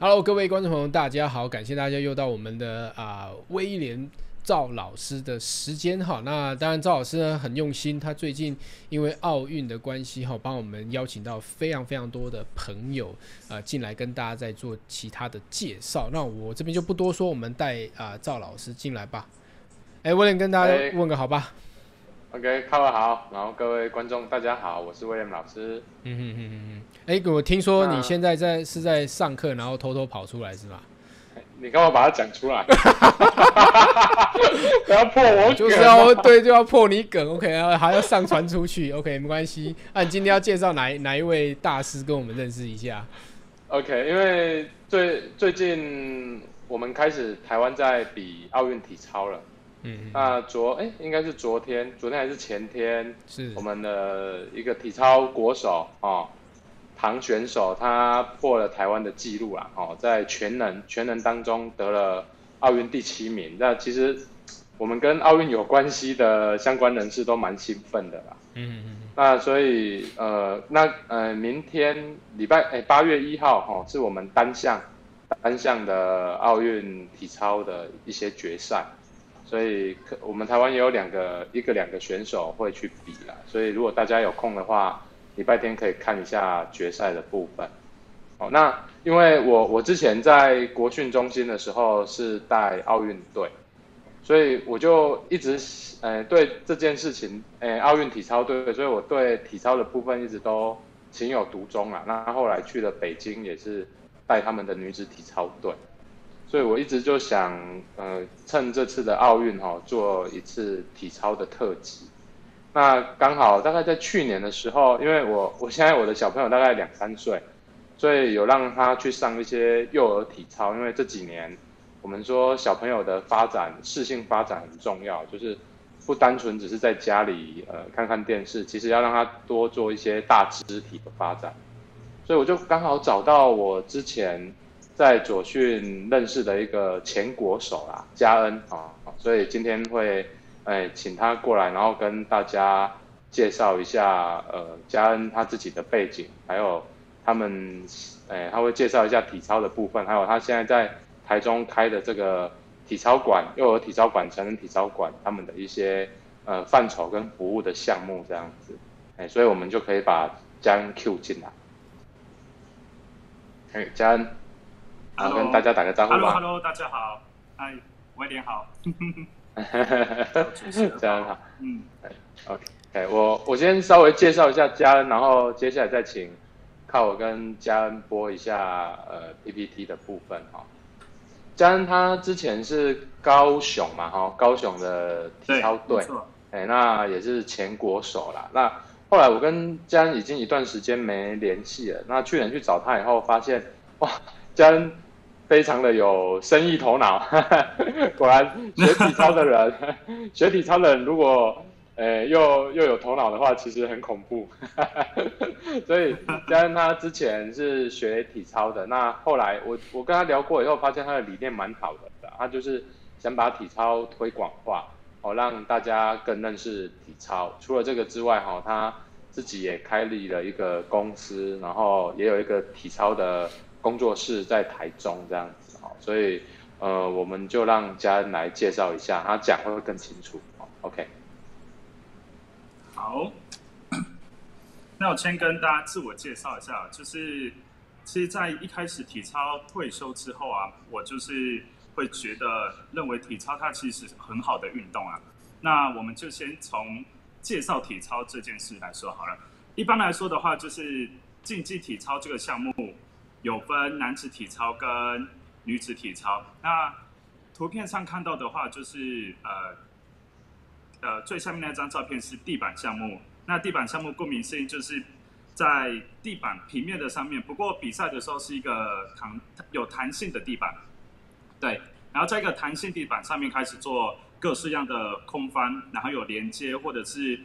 Hello，各位观众朋友，大家好！感谢大家又到我们的啊威廉赵老师的时间哈。那当然，赵老师呢很用心，他最近因为奥运的关系哈，帮我们邀请到非常非常多的朋友啊进来跟大家在做其他的介绍。那我这边就不多说，我们带啊赵老师进来吧。哎，威廉跟大家问个好吧。OK，各位好，然后各位观众大家好，我是威廉老师。嗯嗯嗯嗯嗯，哎，我听说你现在在是在上课，然后偷偷跑出来是吧？你干嘛把它讲出来？不要破我就是要对，就要破你梗。OK 啊，还要上传出去。OK，没关系。那你今天要介绍哪哪一位大师跟我们认识一下？OK，因为最最近我们开始台湾在比奥运体操了。嗯，那昨哎，应该是昨天，昨天还是前天，是我们的一个体操国手哦，唐选手，他破了台湾的纪录啊，哦，在全能全能当中得了奥运第七名。那其实我们跟奥运有关系的相关人士都蛮兴奋的啦。嗯嗯。那所以呃，那呃，明天礼拜哎八月一号哈，是我们单项单项的奥运体操的一些决赛。所以，可我们台湾也有两个，一个两个选手会去比啦。所以，如果大家有空的话，礼拜天可以看一下决赛的部分。哦，那因为我我之前在国训中心的时候是带奥运队，所以我就一直呃对这件事情，呃奥运体操队，所以我对体操的部分一直都情有独钟啊。那后来去了北京，也是带他们的女子体操队。所以我一直就想，呃，趁这次的奥运哈，做一次体操的特辑。那刚好大概在去年的时候，因为我我现在我的小朋友大概两三岁，所以有让他去上一些幼儿体操。因为这几年我们说小朋友的发展，适性发展很重要，就是不单纯只是在家里呃看看电视，其实要让他多做一些大肢体的发展。所以我就刚好找到我之前。在左训认识的一个前国手啦，嘉恩啊，所以今天会哎请他过来，然后跟大家介绍一下呃嘉恩他自己的背景，还有他们哎他会介绍一下体操的部分，还有他现在在台中开的这个体操馆、幼儿体操馆、成人体操馆他们的一些呃范畴跟服务的项目这样子，哎，所以我们就可以把嘉恩 Q 进来，哎，嘉恩。好，跟大家打个招呼吧。Hello，Hello，大家好。嗨，威廉好。家人好。嗯，OK，我我先稍微介绍一下家恩，然后接下来再请靠我跟家恩播一下呃 PPT 的部分哈。家恩他之前是高雄嘛哈，高雄的体操队，哎，那也是前国手啦。那后来我跟家恩已经一段时间没联系了，那去年去找他以后，发现哇，家恩。非常的有生意头脑，果然学体操的人，学体操的人如果呃又又有头脑的话，其实很恐怖。所以加上他之前是学体操的，那后来我我跟他聊过以后，发现他的理念蛮好的，他就是想把体操推广化，哦让大家更认识体操。除了这个之外，哈他自己也开立了一个公司，然后也有一个体操的。工作室在台中这样子哦，所以呃，我们就让家人来介绍一下，他讲会不会更清楚哦。OK，好，那我先跟大家自我介绍一下，就是其实，在一开始体操退休之后啊，我就是会觉得认为体操它其实是很好的运动啊。那我们就先从介绍体操这件事来说好了。一般来说的话，就是竞技体操这个项目。有分男子体操跟女子体操。那图片上看到的话，就是呃呃最下面那张照片是地板项目。那地板项目顾名思义就是在地板平面的上面，不过比赛的时候是一个弹有弹性的地板。对，然后在一个弹性地板上面开始做各式样的空翻，然后有连接或者是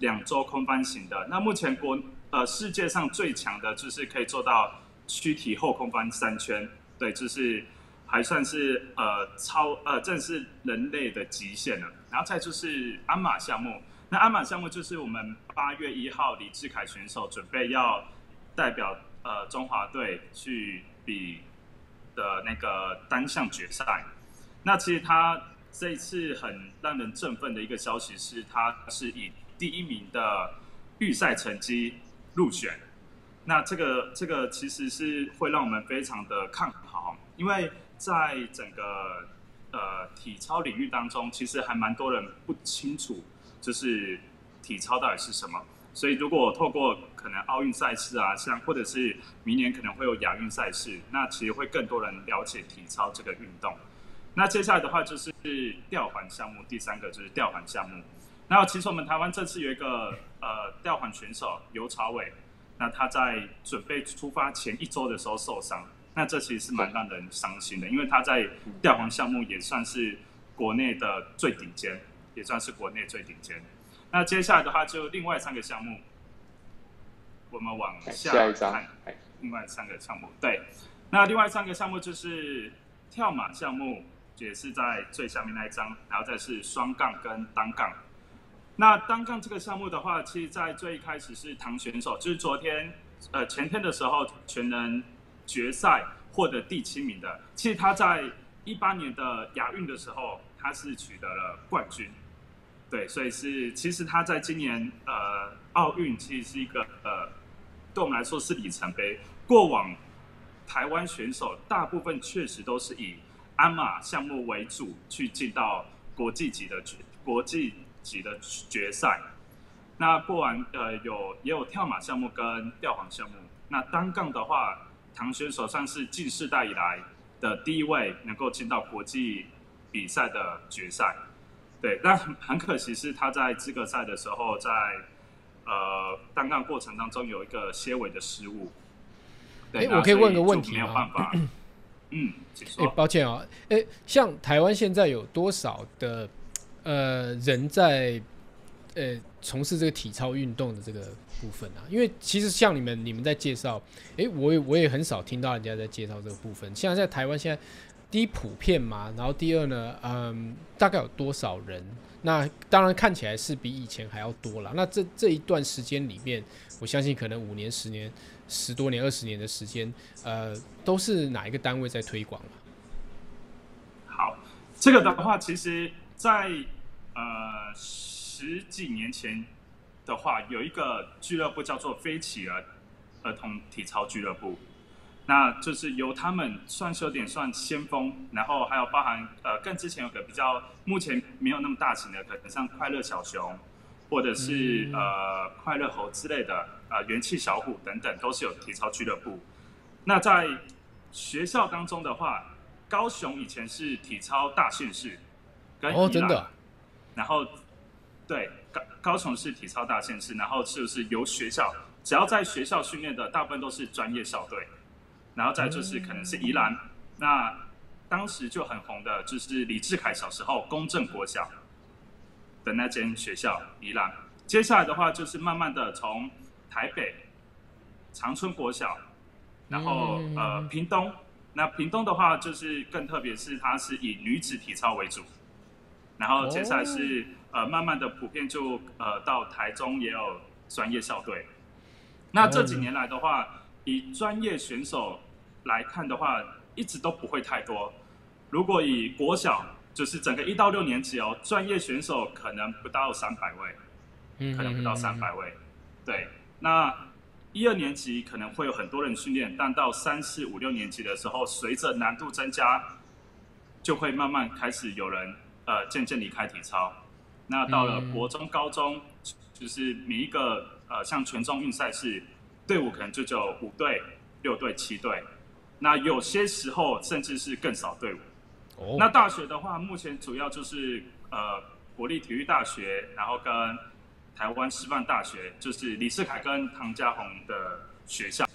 两周空翻型的。那目前国呃世界上最强的就是可以做到。躯体后空翻三圈，对，就是还算是呃超呃正是人类的极限了。然后再就是鞍马项目，那鞍马项目就是我们八月一号李志凯选手准备要代表呃中华队去比的那个单项决赛。那其实他这一次很让人振奋的一个消息是，他是以第一名的预赛成绩入选。那这个这个其实是会让我们非常的看好，因为在整个呃体操领域当中，其实还蛮多人不清楚，就是体操到底是什么。所以如果透过可能奥运赛事啊，像或者是明年可能会有亚运赛事，那其实会更多人了解体操这个运动。那接下来的话就是吊环项目，第三个就是吊环项目。那其实我们台湾这次有一个呃吊环选手尤朝伟。那他在准备出发前一周的时候受伤，那这其实是蛮让人伤心的，因为他在吊环项目也算是国内的最顶尖，也算是国内最顶尖。那接下来的话就另外三个项目，我们往下看，另外三个项目，对，那另外三个项目就是跳马项目，也是在最下面那一张，然后再是双杠跟单杠。那单杠这个项目的话，其实，在最一开始是唐选手，就是昨天，呃，前天的时候全能决赛获得第七名的。其实他在一八年的亚运的时候，他是取得了冠军。对，所以是其实他在今年呃奥运其实是一个呃对我们来说是里程碑。过往台湾选手大部分确实都是以鞍马项目为主去进到国际级的国际。级的决赛，那过完呃有也有跳马项目跟吊环项目。那单杠的话，唐选手算是近世代以来的第一位能够进到国际比赛的决赛。对，但很可惜是他在资格赛的时候，在呃单杠过程当中有一个些微的失误。哎，我可以问个问题没有办法。嗯，哎，抱歉啊，哎，像台湾现在有多少的？呃，人在呃从事这个体操运动的这个部分啊，因为其实像你们你们在介绍，诶，我也我也很少听到人家在介绍这个部分。现在在台湾，现在第一普遍嘛，然后第二呢，嗯，大概有多少人？那当然看起来是比以前还要多了。那这这一段时间里面，我相信可能五年、十年、十多年、二十年的时间，呃，都是哪一个单位在推广好，这个的话，其实在呃，十几年前的话，有一个俱乐部叫做飞起儿儿童体操俱乐部，那就是由他们算是有点算先锋，然后还有包含呃，更之前有个比较目前没有那么大型的，可能像快乐小熊，或者是呃快乐猴之类的，呃元气小虎等等，都是有体操俱乐部。那在学校当中的话，高雄以前是体操大县市，哦，真的。然后，对高高雄市体操大县市，然后就是由学校，只要在学校训练的，大部分都是专业校队。然后再就是可能是宜兰，那当时就很红的，就是李志凯小时候公正国小的那间学校宜兰。接下来的话就是慢慢的从台北长春国小，然后呃屏东，那屏东的话就是更特别是它是以女子体操为主。然后接下来是呃，慢慢的普遍就呃，到台中也有专业校队。那这几年来的话，以专业选手来看的话，一直都不会太多。如果以国小，就是整个一到六年级哦，专业选手可能不到三百位，可能不到三百位。对，那一二年级可能会有很多人训练，但到三四五六年级的时候，随着难度增加，就会慢慢开始有人。呃，渐渐离开体操，那到了国中、高中，就是每一个呃，像全中运赛事，队伍可能就只有五队、六队、七队，那有些时候甚至是更少队伍。哦。那大学的话，目前主要就是呃，国立体育大学，然后跟台湾师范大学，就是李世凯跟唐家宏的学校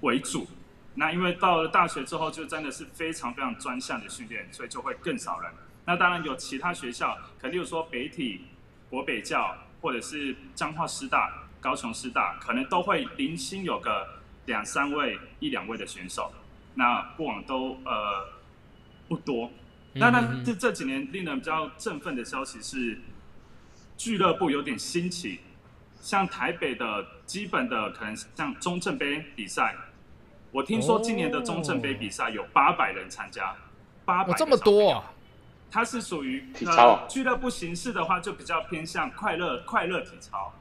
为主。那因为到了大学之后，就真的是非常非常专项的训练，所以就会更少人。那当然有其他学校，可例如说北体、国北教，或者是彰化师大、高雄师大，可能都会零星有个两三位、一两位的选手。那过往都呃不多。那那这这几年令人比较振奋的消息是，俱乐部有点兴起，像台北的基本的可能像中正杯比赛，我听说今年的中正杯比赛有八百人参加，八百哦，这么多啊！它是属于体操啊呃、俱乐部形式的话，就比较偏向快乐快乐体操，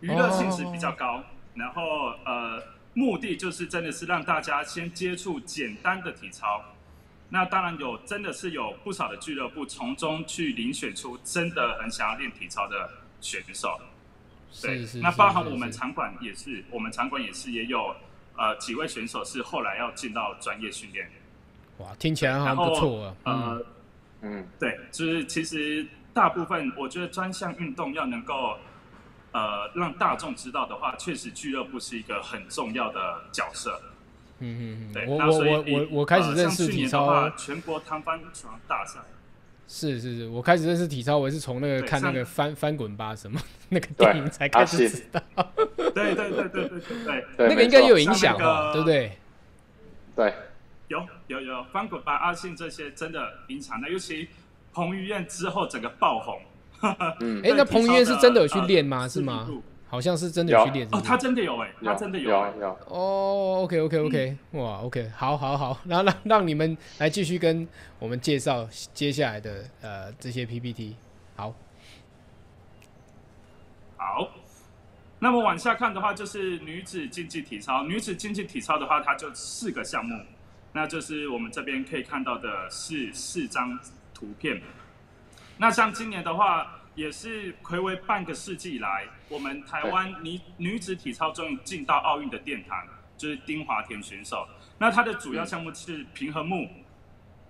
娱乐性质比较高。然后呃，目的就是真的是让大家先接触简单的体操。那当然有，真的是有不少的俱乐部从中去遴选出真的很想要练体操的选手。对，是是，那是包含我们场馆也是，我们场馆也是也有呃几位选手是后来要进到专业训练。哇，听起来好像不错啊。嗯，呃，嗯，对，就是其实大部分我觉得专项运动要能够呃让大众知道的话，确实俱乐部是一个很重要的角色。嗯嗯对，嗯，我我那所以以我我我开始呃认识体像去年的话，全国摊翻床大赛。是是是，我开始认识体操，我是从那个看那个翻翻滚吧什么那个电影才开始知道，对对对对对对对，那个应该有影响吧那个哦，对不对？对，有有有翻滚吧阿信这些真的影响的，尤其彭于晏之后整个爆红。嗯，哎，那彭于晏是真的有去练吗？呃是吗好像是真的有去练，哦，他真的有哎、他真的有有，哦，OK OK OK，、哇，OK，好好好，然后让让你们来继续跟我们介绍接下来的呃这些 PPT。好，好，那么往下看的话，就是女子竞技体操。女子竞技体操的话，它就四个项目，那就是我们这边可以看到的是四张图片。那像今年的话，也是暌违半个世纪以来，我们台湾女女子体操终于进到奥运的殿堂，就是丁华田选手。那她的主要项目是平衡木。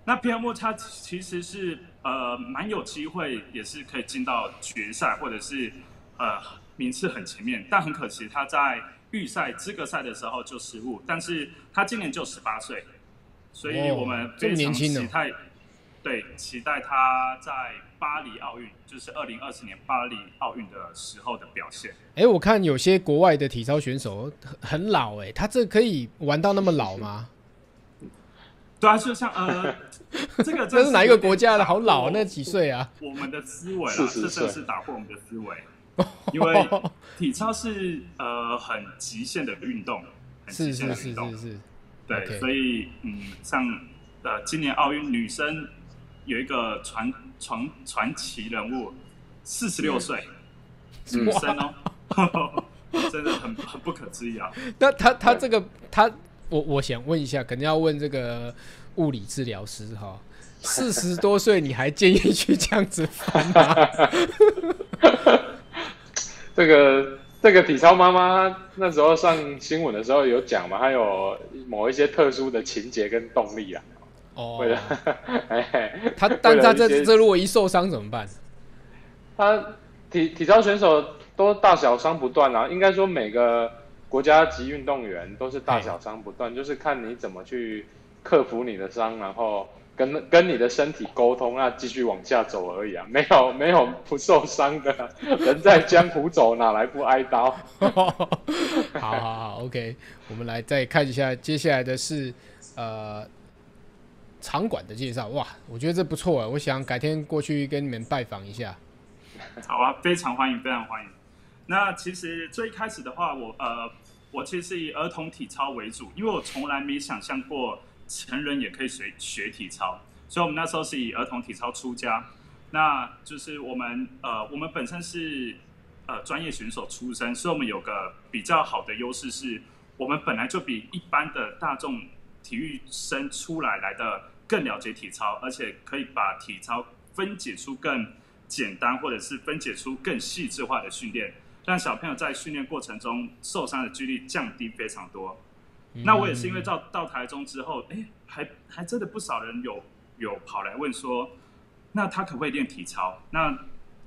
那平衡木它其实是呃蛮有机会，也是可以进到决赛，或者是呃名次很前面。但很可惜，她在预赛资格赛的时候就失误。但是她今年就十八岁，所以哦我们这么非常年轻哦期待，对，期待他在巴黎奥运，就是二零二四年巴黎奥运的时候的表现。哎，我看有些国外的体操选手很很老，哎，他这可以玩到那么老吗？对啊，就像呃，这个这 是哪一个国家的？好老，那那几岁啊？我们的思维啦，40这真的是打破我们的思维。因为体操是呃很极限的运动，很极是是是限的运动是，是，对所以嗯，像呃今年奥运女生有一个传传传奇人物，四十六岁，嗯女生哦，真的很很不可思议啊！那他他这个他，我我想问一下，肯定要问这个物理治疗师哈。四十多岁你还建议去这样子翻吗？这个这个体操妈妈那时候上新闻的时候有讲嘛，她有某一些特殊的情节跟动力啊，哦。为，了，哎，他但他这这如果一受伤怎么办？他体体操选手都大小伤不断啊，应该说每个国家级运动员都是大小伤不断，就是看你怎么去克服你的伤，然后跟跟你的身体沟通，那继续往下走而已啊，没有没有不受伤的啊，人在江湖走，哪来不挨刀？好好好，OK，我们来再看一下接下来的是呃场馆的介绍。哇，我觉得这不错啊，我想改天过去跟你们拜访一下。好啊，非常欢迎，非常欢迎。那其实最开始的话，我呃，我其实是以儿童体操为主，因为我从来没想象过成人也可以学学体操，所以我们那时候是以儿童体操出家。那就是我们呃，我们本身是呃专业选手出身，所以我们有个比较好的优势是，我们本来就比一般的大众体育生出来来的更了解体操，而且可以把体操分解出更简单，或者是分解出更细致化的训练，让小朋友在训练过程中受伤的几率降低非常多。那我也是因为到到台中之后，哎，还还真的不少人有有跑来问说，那他可不可以练体操？那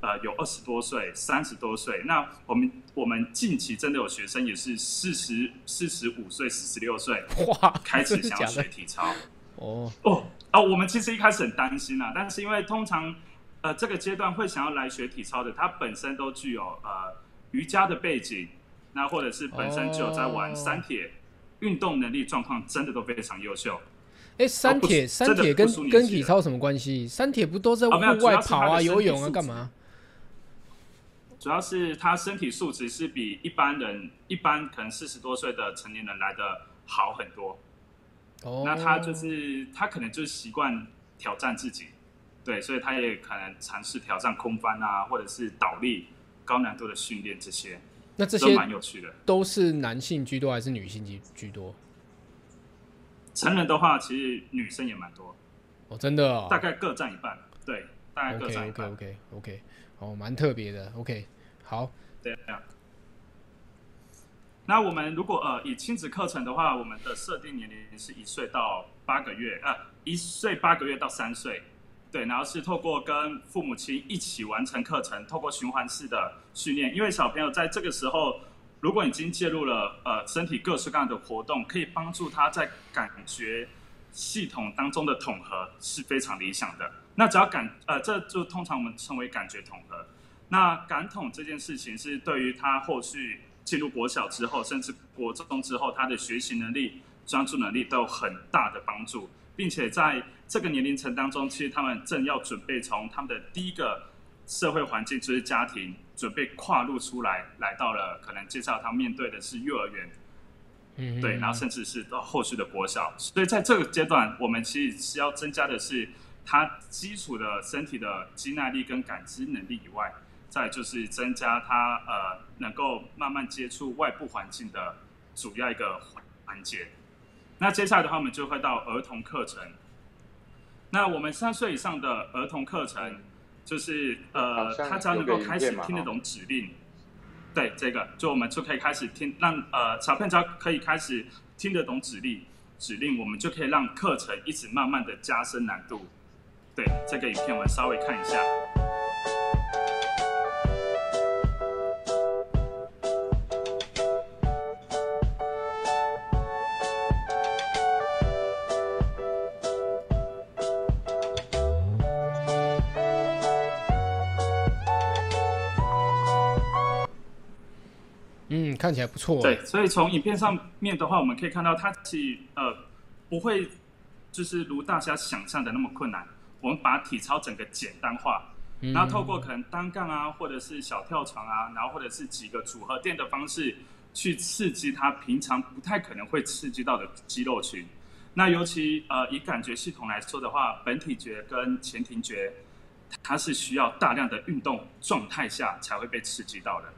呃有二十多岁、三十多岁，那我们我们近期真的有学生也是四十四十五岁、四十六岁哇，开始想要学？体操。哦，哦哦，我们其实一开始很担心啊，但是因为通常呃这个阶段会想要来学体操的，他本身都具有呃瑜伽的背景，那或者是本身就有在玩哦三铁，运动能力状况真的都非常优秀。哎，三铁三铁跟跟体操什么关系？三铁不都在户外跑啊、游泳啊，干嘛？主要是他身体素质是比一般人一般可能四十多岁的成年人来的好很多。哦，那他就是他可能就是习惯挑战自己，对，所以他也可能尝试挑战空翻啊，或者是倒立、高难度的训练这些，都那这些蛮有趣的。都是男性居多还是女性居居多？成人的话，其实女生也蛮多，哦，真的哦大概各占一半，对，大概各占一 OK 半。OK OK，哦，蛮特别的，OK，好，对啊。那我们如果呃以亲子课程的话，我们的设定年龄是一岁到八个月，呃，一岁八个月到三岁，对，然后是透过跟父母亲一起完成课程，透过循环式的训练，因为小朋友在这个时候，如果已经介入了呃身体各式各样的活动，可以帮助他在感觉系统当中的统合是非常理想的。那只要感呃，这就通常我们称为感觉统合。那感统这件事情是对于他后续进入国小之后，甚至国中之后，他的学习能力、专注能力都有很大的帮助，并且在这个年龄层当中，其实他们正要准备从他们的第一个社会环境，就是家庭，准备跨入出来，来到了可能介绍他面对的是幼儿园，嗯，对，然后甚至是到后续的国小，所以在这个阶段，我们其实是要增加的是他基础的身体的肌耐力跟感知能力以外，再就是增加他呃能够慢慢接触外部环境的主要一个环节。那接下来的话，我们就会到儿童课程。那我们三岁以上的儿童课程，就是呃他只要能够开始听得哦懂指令，对这个，就我们就可以开始听，让呃小朋友只要可以开始听得懂指令，指令我们就可以让课程一直慢慢的加深难度。对这个影片，我们稍微看一下。看起来不错，对，所以从影片上面的话，我们可以看到它其实呃不会就是如大家想象的那么困难。我们把体操整个简单化，嗯，然后透过可能单杠啊，或者是小跳床啊，然后或者是几个组合垫的方式，去刺激他平常不太可能会刺激到的肌肉群。那尤其呃以感觉系统来说的话，本体觉跟前庭觉，它是需要大量的运动状态下才会被刺激到的。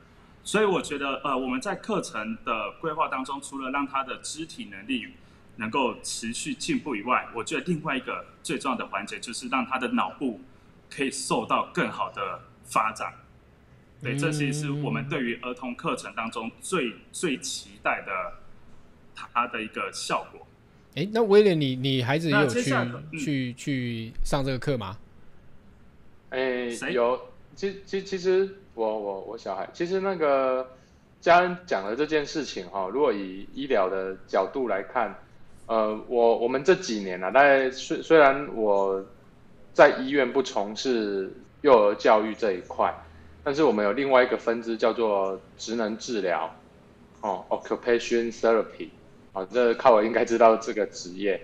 所以我觉得呃我们在课程的规划当中，除了让他的肢体能力能够持续进步以外，我觉得另外一个最重要的环节就是让他的脑部可以受到更好的发展。对，这其实是我们对于儿童课程当中最最期待的它的一个效果。哎，那威廉，你你孩子也有去去去上这个课吗？哎，谁有，其其其实我我我小孩，其实那个家人讲的这件事情哈、如果以医疗的角度来看，呃，我我们这几年啊，大概虽虽然我在医院不从事幼儿教育这一块，但是我们有另外一个分支叫做职能治疗，哦，occupation therapy，啊，这靠我应该知道这个职业。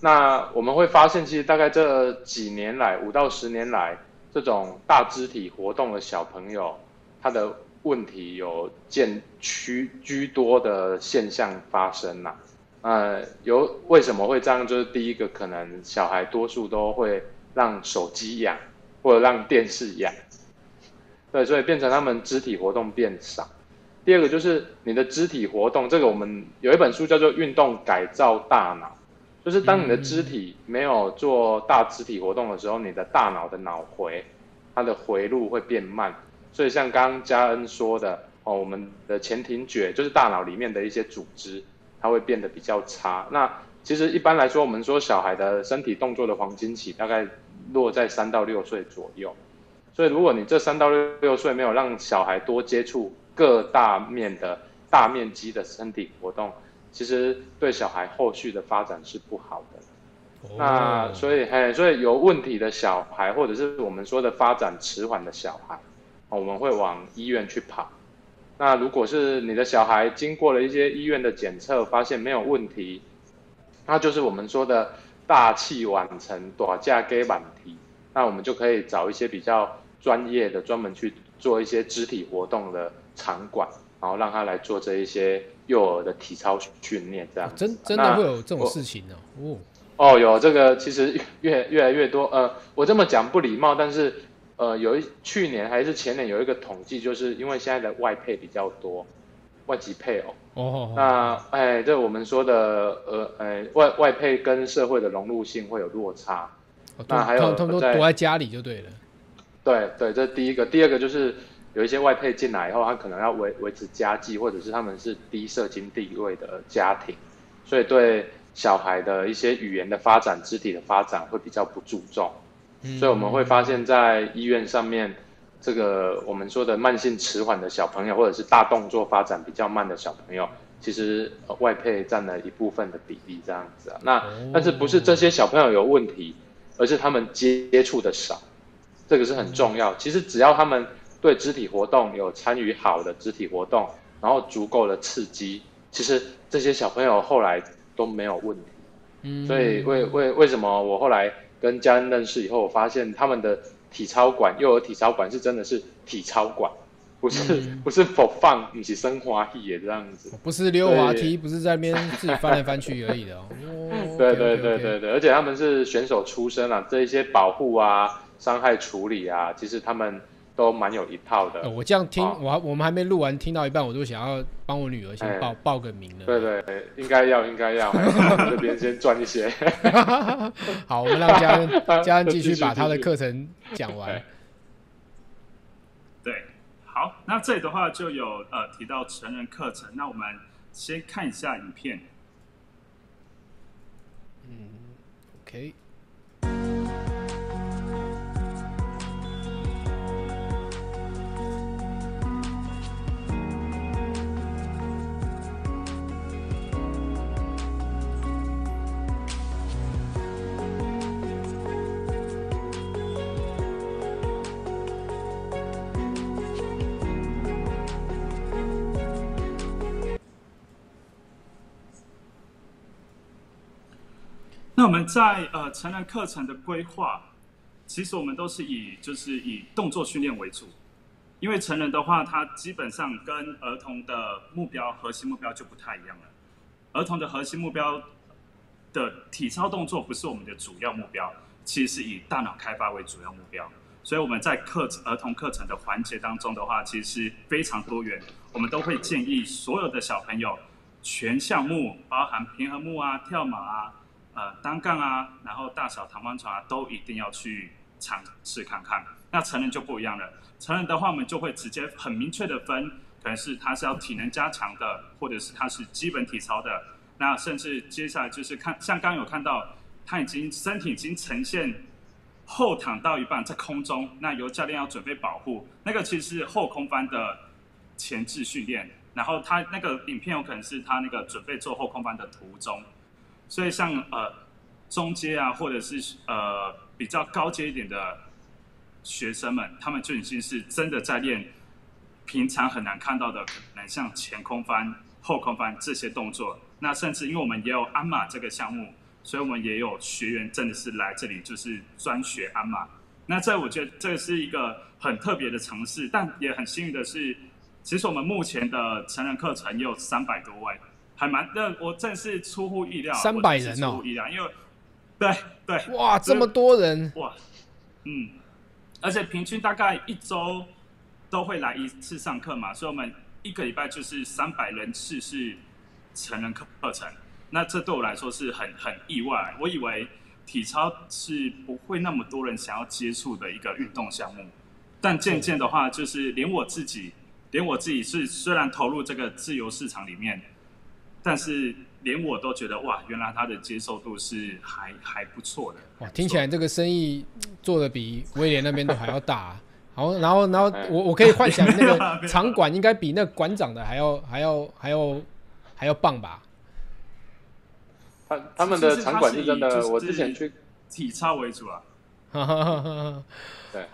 那我们会发现，其实大概这几年来，五到十年来，这种大肢体活动的小朋友，他的问题有渐趋居多的现象发生啦、呃，有为什么会这样？就是第一个，可能小孩多数都会让手机痒，或者让电视痒，对，所以变成他们肢体活动变少。第二个就是你的肢体活动，这个我们有一本书叫做《运动改造大脑》，就是当你的肢体没有做大肢体活动的时候，你的大脑的脑回，它的回路会变慢。所以像刚刚嘉恩说的，哦，我们的前庭觉就是大脑里面的一些组织，它会变得比较差。那其实一般来说，我们说小孩的身体动作的黄金期大概落在三到六岁左右。所以如果你这三到六六岁没有让小孩多接触各大面的大面积的身体活动，其实对小孩后续的发展是不好的。那哦所以，嘿，所以有问题的小孩，或者是我们说的发展迟缓的小孩，哦我们会往医院去跑。那如果是你的小孩经过了一些医院的检测，发现没有问题，那就是我们说的大器晚成、短价给晚题。那我们就可以找一些比较专业的，专门去做一些肢体活动的场馆，然后让他来做这一些幼儿的体操训练，这样真真的会有这种事情呢？哦哦，有这个其实越越来越多。呃，我这么讲不礼貌，但是呃，有一去年还是前年有一个统计，就是因为现在的外配比较多，外籍配偶。哦。那哎，这我们说的呃，哎，外外配跟社会的融入性会有落差。那还有他们都躲在家里就对了。对对，这是第一个。第二个就是有一些外配进来以后，他可能要维维持家计，或者是他们是低社经地位的家庭，所以对。小孩的一些语言的发展、肢体的发展会比较不注重，所以我们会发现，在医院上面，这个我们说的慢性迟缓的小朋友，或者是大动作发展比较慢的小朋友，其实外配占了一部分的比例，这样子啊。那但是不是这些小朋友有问题，而是他们接触的少，这个是很重要。其实只要他们对肢体活动有参与好的肢体活动，然后足够的刺激，其实这些小朋友后来。都没有问题，所以为为为什么我后来跟家人认识以后，我发现他们的体操馆幼儿体操馆是真的是体操馆，不是不是否放你是生滑梯也这样子，不是溜滑梯，不是在那边自己翻来翻去而已的哦。对对对对对，而且他们是选手出身啊，这一些保护啊、伤害处理啊，其实他们。都蛮有一套的。我这样听，我我们还没录完，听到一半，我都想要帮我女儿先报报个名了。对对，应该要，应该要，这边先赚一些。好，我们让嘉恩 嘉恩继续把他的课程讲完。对，好，那这里的话就有呃提到成人课程，那我们先看一下影片。嗯，OK。那我们在呃成人课程的规划，其实我们都是以就是以动作训练为主，因为成人的话，它基本上跟儿童的目标核心目标就不太一样了。儿童的核心目标的体操动作不是我们的主要目标，其实是以大脑开发为主要目标。所以我们在课儿童课程的环节当中的话，其实非常多元。我们都会建议所有的小朋友全项目，包含平衡木啊、跳马啊。呃，单杠啊，然后大小弹簧床啊，都一定要去尝试看看。那成人就不一样了，成人的话，我们就会直接很明确的分，可能是他是要体能加强的，或者是他是基本体操的。那甚至接下来就是看，像刚有看到，他已经身体已经呈现后躺到一半在空中，那由教练要准备保护，那个其实是后空翻的前置训练。然后他那个影片有可能是他那个准备做后空翻的途中。所以像呃中阶啊，或者是呃比较高阶一点的学生们，他们就已经是真的在练平常很难看到的，可能像前空翻、后空翻这些动作。那甚至因为我们也有鞍马这个项目，所以我们也有学员真的是来这里就是专学鞍马。那这我觉得这是一个很特别的尝试，但也很幸运的是，其实我们目前的成人课程也有三百多位。还蛮，那我真是出乎意料，三百人哦，出乎意料，因为，对对，哇，这么多人，哇，嗯，而且平均大概一周都会来一次上课嘛，所以我们一个礼拜就是三百人次是成人课课程，那这对我来说是很很意外，我以为体操是不会那么多人想要接触的一个运动项目，但渐渐的话，就是连我自己，连我自己是虽然投入这个自由市场里面。但是连我都觉得哇，原来他的接受度是还还不错的。哇，听起来这个生意做的比威廉那边都还要大。好，然后然后我我可以幻想那个 场馆应该比那馆长的还要还要还要还要棒吧？他他们的场馆是真的，我之前去体操为主啊。对，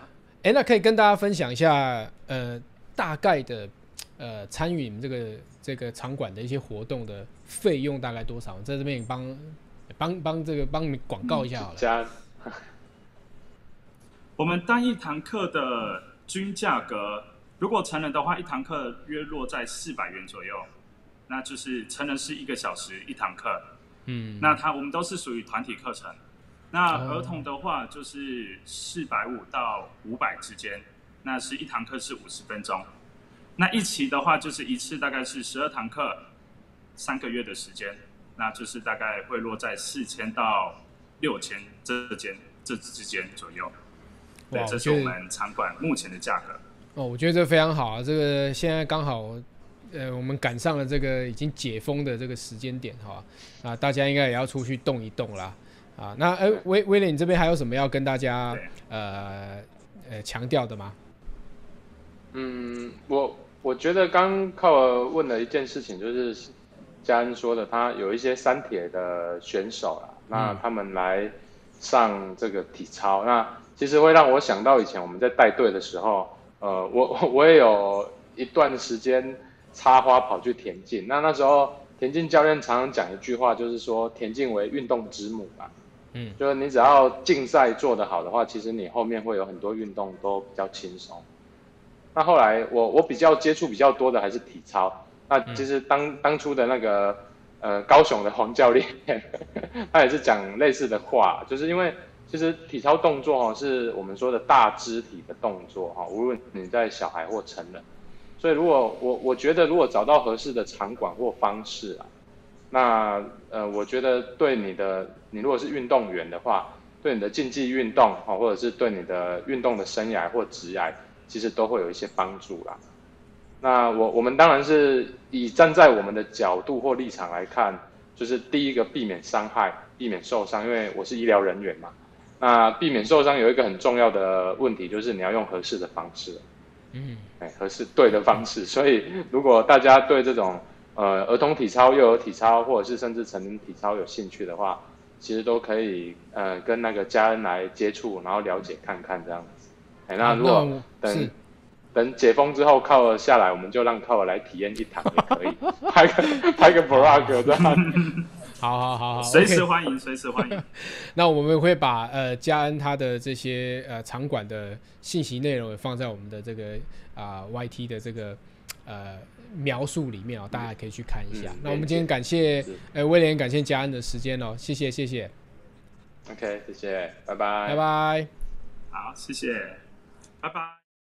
哎，那可以跟大家分享一下，呃，大概的呃参与你们这个。这个场馆的一些活动的费用大概多少？在这边帮帮帮这个帮你们广告一下好了。我们单一堂课的均价格如果成人的话，一堂课约落在四百元左右，那就是成人是一个小时一堂课。嗯，那他我们都是属于团体课程。那哦儿童的话就是四百五到五百之间，那是一堂课是五十分钟。那一期的话就是一次大概是十二堂课，三个月的时间，那就是大概会落在四千到六千这间这之间左右。对，这是我们场馆目前的价格。哦，我觉得这非常好啊！这个现在刚好，呃，我们赶上了这个已经解封的这个时间点哈啊，大家应该也要出去动一动啦啊。那哎，威威廉，你这边还有什么要跟大家呃呃强调的吗？嗯，我我觉得刚靠尔问了一件事情，就是佳恩说的，他有一些三铁的选手啦，那嗯他们来上这个体操，那其实会让我想到以前我们在带队的时候，呃，我 我也有一段时间插花跑去田径，那那时候田径教练常常讲一句话，就是说田径为运动之母吧。嗯就是你只要竞赛做得好的话，其实你后面会有很多运动都比较轻松。那后来我我比较接触比较多的还是体操。那其实当当初的那个呃高雄的黄教练，他也是讲类似的话，就是因为其实体操动作哦是我们说的大肢体的动作哈，无论你在小孩或成人。所以如果我我觉得如果找到合适的场馆或方式啊，那呃，我觉得对你的，你如果是运动员的话，对你的竞技运动哈，或者是对你的运动的生涯或职涯，其实都会有一些帮助啦。那我我们当然是以站在我们的角度或立场来看，就是第一个避免伤害，避免受伤，因为我是医疗人员嘛。那避免受伤有一个很重要的问题，就是你要用合适的方式。嗯，哎，合适对的方式。所以，如果大家对这种呃儿童体操、幼儿体操，或者是甚至成人体操有兴趣的话，其实都可以呃跟那个家人来接触，然后了解看看这样子。哎，那如果等是等解封之后，靠尔下来，我们就让靠尔来体验一堂也可以，拍个拍个 vlog 这样。好好好好，随时欢迎，随时欢迎。那我们会把呃嘉恩他的这些呃场馆的信息内容也放在我们的这个啊、YT 的这个呃描述里面哦，大家可以去看一下。嗯那我们今天感谢是呃威廉，感谢嘉恩的时间哦，谢谢谢谢，OK，谢谢，拜拜，拜拜。好，谢谢，拜拜。